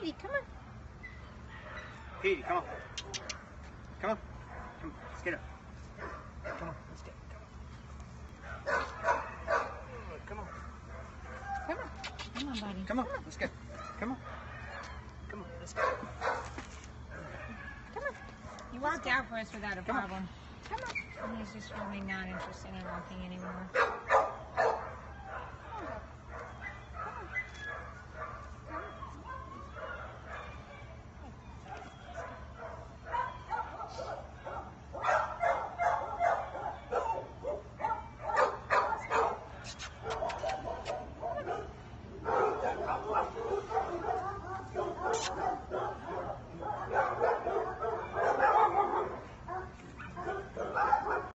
Petey, come on. Petey, come on. Come on. Come on. Let's get up. Come on. Let's get Come on. Come on. Come on. Come on, buddy. Come on. Let's go. Come on. Come on. Let's go. Come on. You walked out for us without a Come problem. on. Come on. And he's just really not interested in walking anymore.